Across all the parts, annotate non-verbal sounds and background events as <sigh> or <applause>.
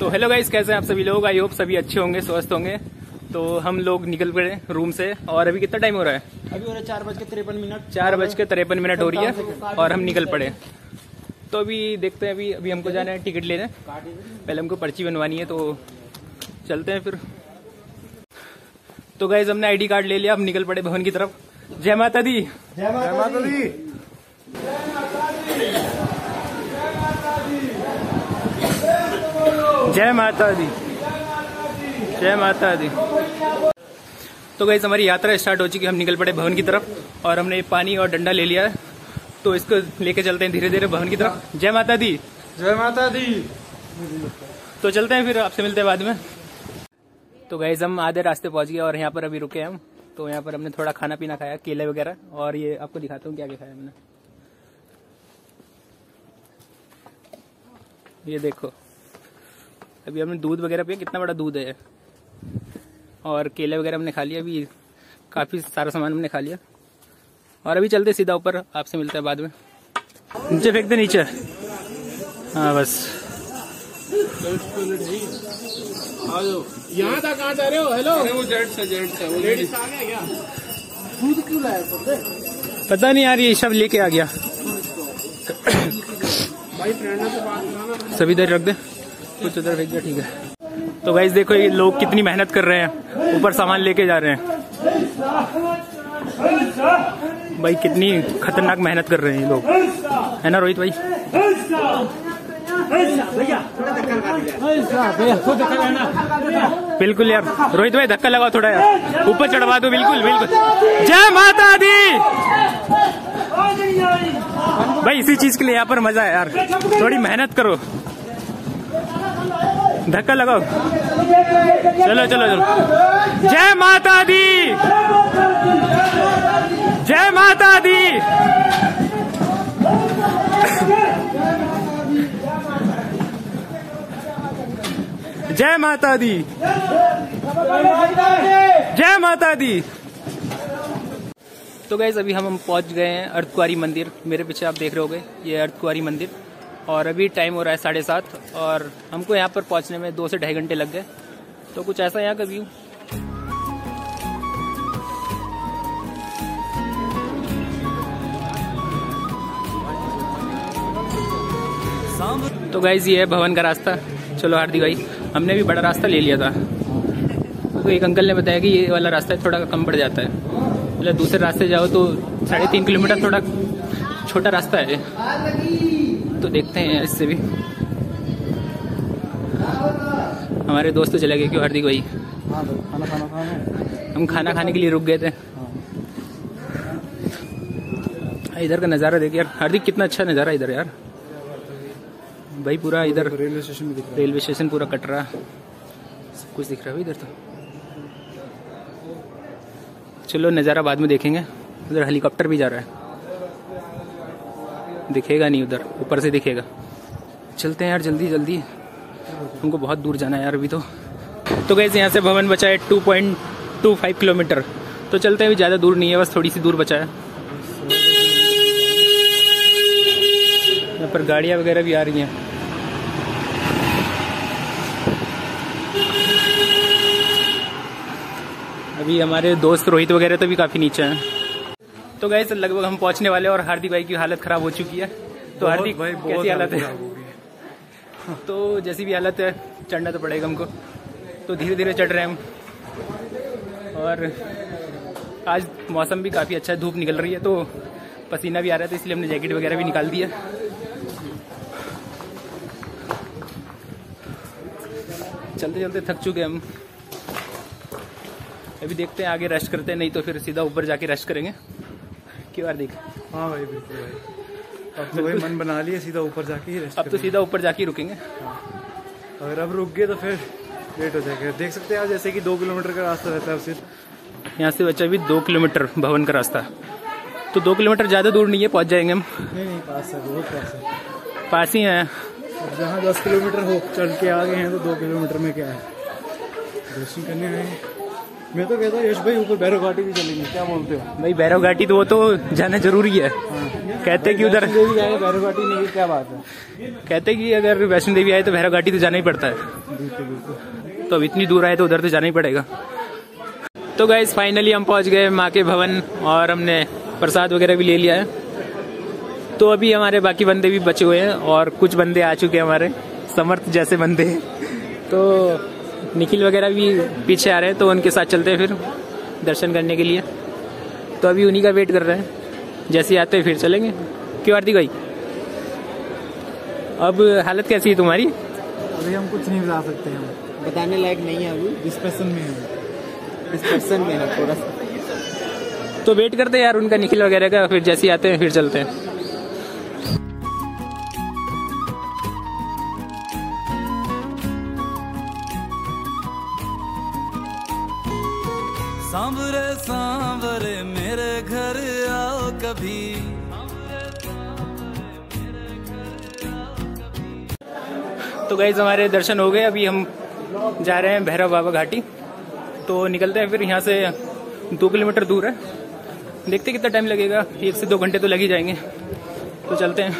तो hello guys कैसे हैं आप सभी लोग? आई होप सभी अच्छे होंगे स्वस्थ होंगे। तो हम लोग निकल पड़े रूम से। और अभी कितना टाइम हो रहा है? अभी हो रहा है चार बज के तिरपन मिनट। चार बज के तिरपन मिनट हो रही है और हम निकल पड़े। तो अभी देखते हैं अभी अभी हमको जाना है टिकट लेने। पहले हमको पर्ची बनवानी है तो चलते हैं फिर। तो गाइज़ हमने आईडी कार्ड ले लिया अब निकल पड़े भवन की तरफ़। जय माता दी। जय माता दी। जय माता दी। जय माता दी। तो गई हमारी यात्रा स्टार्ट हो चुकी है। हम निकल पड़े भवन की तरफ़ और हमने पानी और डंडा ले लिया है। तो इसको लेके चलते हैं धीरे धीरे भवन की तरफ़। जय माता दी। जय माता दी। तो चलते हैं फिर आपसे मिलते हैं बाद में। तो गैस हम आधे रास्ते पहुँच गए और यहाँ पर अभी रुके हम। तो यहाँ पर हमने थोड़ा खाना पीना खाया केले वगैरह। और ये आपको दिखाता हूँ क्या क्या खाया हमने। ये देखो। अभी हमने दूध वगैरह पिया कितना बड़ा दूध है और केले वगैरह हमने खा लिया अभी काफ़ी सारा सामान हमने खा लिया। और अभी चलते सीधा ऊपर आपसे मिलते हैं बाद में। नीचे फेंक दे नीचे। हाँ बस। यहाँ तक कहाँ जा रहे हो? हेलो वो जेंट्स है जेंट्स है वो लेडीज़ आ गया क्या? दूध क्यों लाया पता पता नहीं यार ये सब लेके आ गया। भाई फ्रेंड से बात सभी इधर रख दे। कुछ उधर भेज दे ठीक है। तो भाई देखो ये लोग कितनी मेहनत कर रहे हैं। ऊपर सामान लेके जा रहे हैं। भाई, कितनी खतरनाक मेहनत कर रहे हैं ये लोग। है ना रोहित भाई? बिल्कुल यार, रोहित भाई, धक्का लगाओ थोड़ा यार। ऊपर चढ़वा दो, बिल्कुल बिल्कुल। जय माता दी! भाई, इसी चीज़ के लिए यहाँ पर मज़ा है यार। थोड़ी मेहनत करो। धक्का लगाओ। चलो चलो चलो। जय माता दी। जय माता दी। जय माता दी। जय माता दी। तो गैस अभी हम पहुँच गए हैं अर्धकुआरी मंदिर। मेरे पीछे आप देख रहे होगे, ये अर्धकुआरी मंदिर। और अभी टाइम हो रहा है साढ़े सात, और हमको यहाँ पर पहुँचने में दो से ढाई घंटे लग गए। तो कुछ ऐसा यहाँ का व्यू तो गाइज़ ये है भवन का रास्ता। चलो हार्दिक भाई, हमने भी बड़ा रास्ता ले लिया था। तो एक अंकल ने बताया कि ये वाला रास्ता थोड़ा कम पड़ जाता है। मतलब दूसरे रास्ते जाओ तो साढ़े तीन किलोमीटर थोड़ा छोटा रास्ता है। तो देखते हैं इससे भी। हमारे दोस्त तो चले गए क्यों? हार्दिक भाई। हाँ तो खाना खाना खाना हम खाना खाने के लिए रुक गए थे। इधर का नज़ारा देखिए यार हार्दिक कितना अच्छा नज़ारा इधर यार। भाई पूरा इधर रेलवे स्टेशन रहा रेलवे स्टेशन पूरा कटरा सब कुछ दिख रहा है इधर तो। चलो नज़ारा बाद में देखेंगे। उधर हेलीकॉप्टर भी जा रहा है। दिखेगा नहीं उधर, ऊपर से दिखेगा। चलते हैं यार जल्दी जल्दी। हमको बहुत दूर जाना है यार अभी तो। तो गए यहाँ से भवन बचा है two point two five kilometre. तो चलते हैं, अभी ज़्यादा दूर नहीं है, बस थोड़ी सी दूर बचा है। यहाँ पर गाड़ियाँ वगैरह भी आ रही हैं। अभी हमारे दोस्त रोहित वगैरह तो भी काफ़ी नीचे हैं। तो गए लगभग हम पहुँचने वाले और हार्दिक भाई की हालत खराब हो चुकी है। तो हार्दिक भाई कैसी हालत है? तो जैसी भी हालत है चढ़ना तो पड़ेगा हमको। तो धीरे धीरे चढ़ रहे हैं हम। और आज मौसम भी काफ़ी अच्छा है धूप निकल रही है तो पसीना भी आ रहा है तो इसलिए हमने जैकेट वगैरह भी निकाल दिया चलते चलते थक चुके हम। अभी देखते हैं आगे रेस्ट करते हैं नहीं तो फिर सीधा ऊपर जाके रेस्ट करेंगे। क्यों यार देख। हाँ भाई बिल्कुल भाई। अब तो भाई मन बना लिया सीधा ऊपर जाके ही अब तो सीधा ऊपर जाके ही रुकेंगे। अगर अब रुक गए तो फिर लेट हो जाएगा। देख सकते हैं आप जैसे कि दो किलोमीटर का रास्ता रहता है सिर्फ़। यहाँ से बचा भी दो किलोमीटर भवन का रास्ता। तो दो किलोमीटर ज़्यादा दूर नहीं है पहुँच जाएँगे हम। नहीं नहीं पास है बहुत पास है। पास ही हैं। जहाँ दस किलोमीटर हो चल के आ गए हैं तो दो किलोमीटर में क्या है? दर्शन करने आए हैं। मैं तो कहता हूँ यश भाई ऊपर भैरव घाटी भी चलेंगे। क्या बोलते हो? भाई भैरव घाटी तो वो तो जाना ज़रूरी है। हाँ। कहते कि उधर भैरव घाटी नहीं क्या बात है? कहते कि अगर वैष्णो देवी आए तो भैरव घाटी तो जाना ही पड़ता है। तो अब इतनी दूर आए तो उधर तो जाना ही पड़ेगा। तो गाइज़ फाइनली हम पहुँच गए माँ के भवन और हमने प्रसाद वगैरह भी ले लिया है। तो अभी हमारे बाकी बंदे भी बचे हुए हैं और कुछ बंदे आ चुके हैं हमारे समर्थ जैसे बंदे। तो निखिल वगैरह भी पीछे आ रहे हैं तो उनके साथ चलते हैं फिर दर्शन करने के लिए। तो अभी उन्हीं का वेट कर रहे हैं। जैसे ही आते हैं फिर चलेंगे। क्यों आरती भाई? अब हालत कैसी है तुम्हारी? अभी हम कुछ नहीं बता सकते हैं। बताने लायक नहीं है अभी। डिस्कशन में है। डिस्कशन में है थोड़ा सा तो वेट करते हैं यार उनका निखिल वगैरह का फिर जैसे ही आते हैं फिर चलते हैं। तो गई हमारे दर्शन हो गए। अभी हम जा रहे हैं भैरव बाबा घाटी। तो निकलते हैं फिर यहाँ से दो किलोमीटर दूर है। देखते कितना टाइम लगेगा। एक से दो घंटे तो लग ही जाएँगे। तो चलते हैं।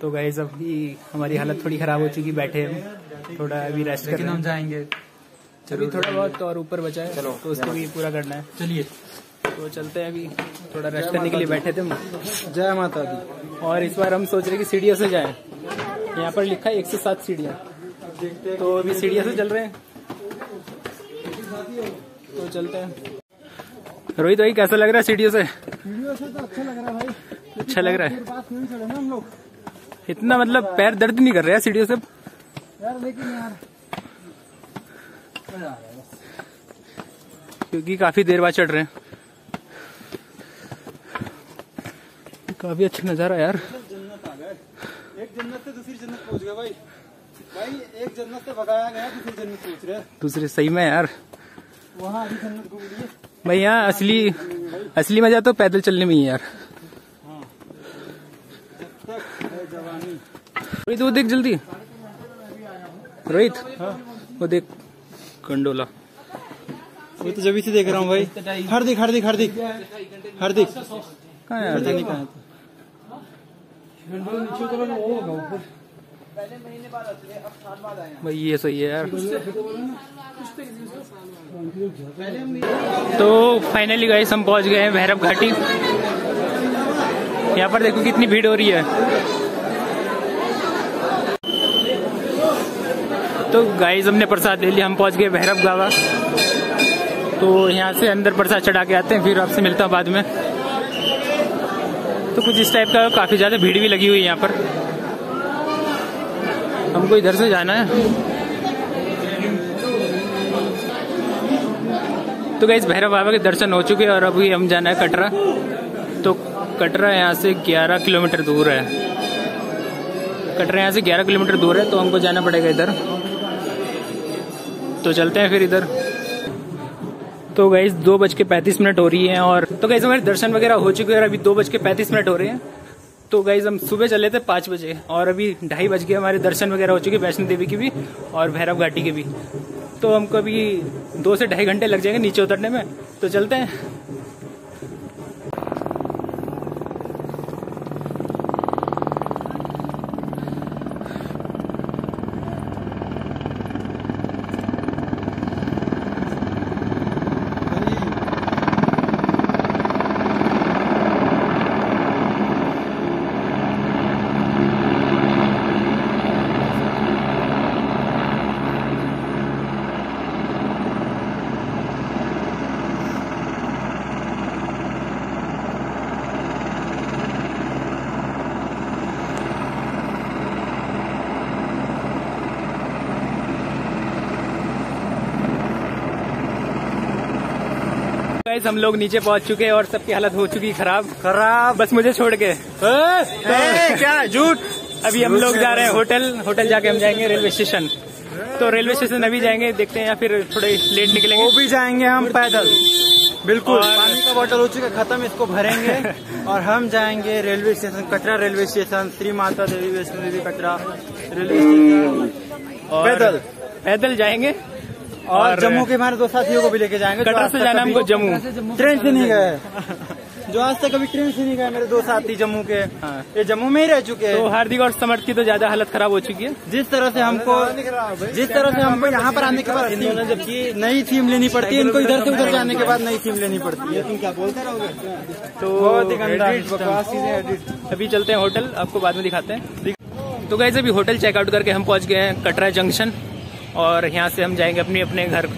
तो गए अभी हमारी हालत थोड़ी खराब हो चुकी बैठे हम। थोड़ा अभी रेस्ट कर रहे हैं। जाएँगे। अभी थोड़ा बहुत और ऊपर बचा है तो उसको भी पूरा करना है। चलिए। तो चलते हैं अभी। थोड़ा रेस्ट करने के लिए बैठे थे जय माता दी। और इस बार हम सोच रहे हैं कि सीढ़ियों से जाएँ। यहाँ पर लिखा है एक से सात सीढ़ियाँ। तो अभी सीढ़ियों से चल रहे हैं। तो चलते हैं। रोहित भाई कैसा लग रहा है सीढ़ियों से? तो अच्छा लग रहा है भाई। अच्छा लग रहा है। हम लोग। इतना मतलब पैर दर्द नहीं कर रहे हैं सीढ़ियों से? यार लेकिन यार। क्योंकि काफ़ी देर बाद चढ़ रहे हैं। काफ़ी अच्छा नज़ारा है यार। एक जन्नत से दूसरी जन्नत पहुँच गया भाई। भाई एक जन्नत से भगाया गया दूसरी जन्नत पहुँच रहे दूसरे सही में यार। वहाँ अभी जन्नत घूम लिए भाई यहाँ असली असली मज़ा तो पैदल चलने में ही है यार। तक है जवानी। रोहित वो देख जल्दी। रोहित वो देख। कंडोला। वो तो जब से देख रहा हूँ भाई। हार्दिक हार्दिक हार्दिक। हार्दिक। कहाँ है यार? पता नहीं कहाँ है भाई, ये सही है यार। तो फाइनली गाइस हम पहुँच गए हैं भैरव घाटी। यहाँ पर देखो कितनी भीड़ हो रही है। तो गाइस हमने प्रसाद ले लिया, हम पहुँच गए भैरव गावा। तो यहाँ से अंदर प्रसाद चढ़ा के आते हैं, फिर आपसे मिलता हूँ बाद में। तो कुछ इस टाइप का काफ़ी ज़्यादा भीड़ भी लगी हुई है यहाँ पर। हमको इधर से जाना है। तो गई भैरव बाबा के दर्शन हो चुके हैं और अभी हम जाना है कटरा। तो कटरा यहाँ से 11 किलोमीटर दूर है। कटरा यहाँ से 11 किलोमीटर दूर है तो हमको जाना पड़ेगा इधर। तो चलते हैं फिर इधर। तो गई दो बज के पैंतीस मिनट हो रही है और तो गई हमारे दर्शन वगैरह हो चुके हैं और अभी दो बज के पैंतीस मिनट हो रहे हैं। तो गाइज़ हम सुबह चले थे पाँच बजे और अभी ढाई बज गए हमारे दर्शन वगैरह हो चुके वैष्णो देवी की भी और भैरव घाटी के भी। तो हमको अभी दो से ढाई घंटे लग जाएँगे नीचे उतरने में। तो चलते हैं। गाइस हम लोग नीचे पहुँच चुके हैं और सबकी हालत हो चुकी है खराब। खराब। बस मुझे छोड़ के। क्या झूठ? अभी हम लोग जा रहे हैं होटल होटल जाके हम जाएँगे रेलवे स्टेशन। तो रेलवे स्टेशन अभी जाएँगे देखते हैं या फिर थोड़े लेट निकलेंगे। वो भी जाएँगे हम पैदल। बिल्कुल। पानी का बोतल हो चुका खत्म इसको भरेंगे। <laughs> और हम जाएँगे railway station Katra railway station Shri Mata Devi Vaishno Devi Katra railway station. पैदल। पैदल जाएँगे। और जम्मू के हमारे दो साथियों को भी लेके जाएँगे कटरा से जाना हमको जम्मू। ट्रेन से नहीं गए। जो आज तक कभी ट्रेन से नहीं गए मेरे दो साथी जम्मू के। हाँ। ये जम्मू में ही रह चुके। हैं तो हार्दिक और समर्थ की तो ज़्यादा हालत खराब हो चुकी है। जिस तरह से हमको जिस तरह से हमको यहाँ पर आने के बाद जबकि नई थीम लेनी पड़ती है इनको इधर से उधर जाने के बाद नई थीम लेनी पड़ती है। तुम क्या बोलते रहोगे? तो बहुत ही गंदा Edit, बकवास चीज़ें एडिट। अभी चलते हैं होटल आपको बाद में दिखाते हैं। तो गैस अभी होटल चेकआउट करके हम पहुँच गए हैं कटरा जंक्शन और यहाँ से हम जाएँगे अपने अपने घर।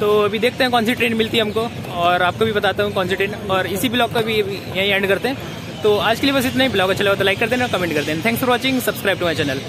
तो अभी देखते हैं कौन सी ट्रेन मिलती है हमको और आपको भी बताता हूँ कौन सी ट्रेन और इसी ब्लॉग का भी यहीं एंड करते हैं। तो आज के लिए बस इतना ही। ब्लॉग अच्छा लगा तो लाइक कर देना कमेंट कर देना। Thanks for watching subscribe to my channel